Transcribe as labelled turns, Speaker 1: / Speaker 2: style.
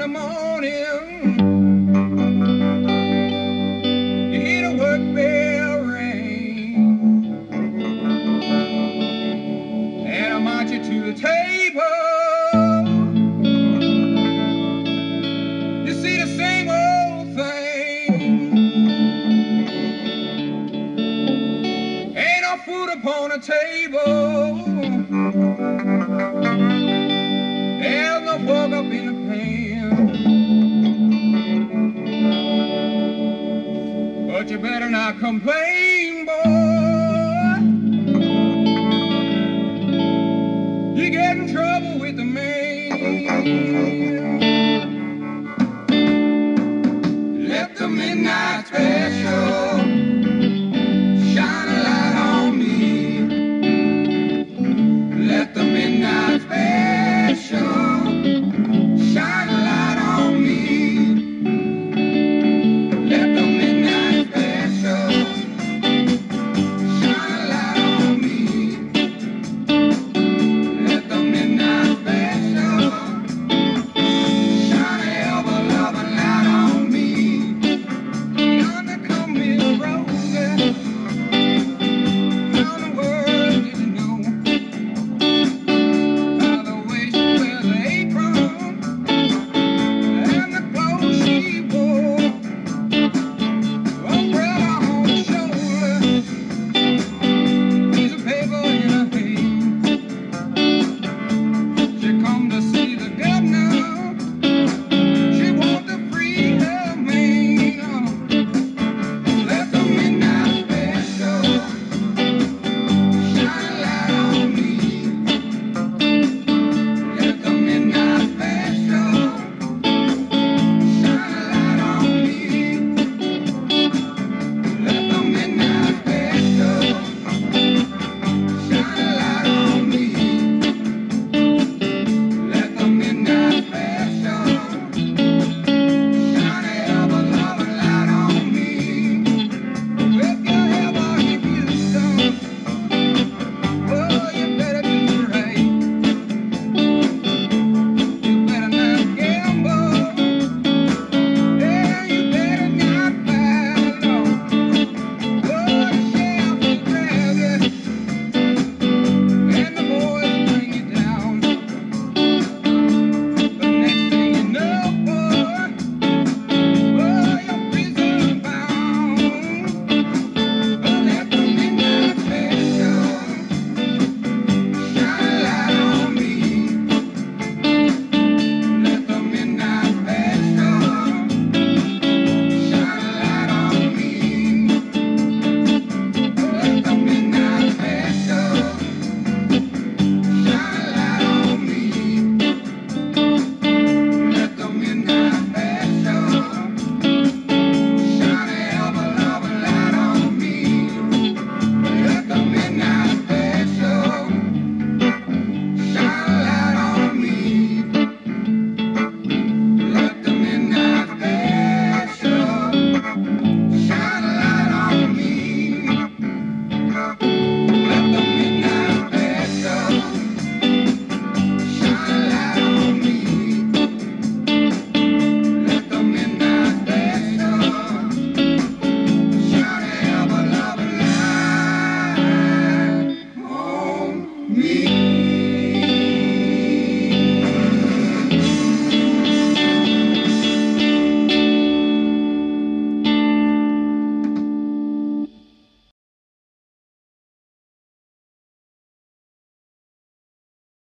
Speaker 1: the morning, work bell ring, and I you to the table. You see the same old thing. Ain't no food upon the table. Better not complain, boy. You get in trouble with the man.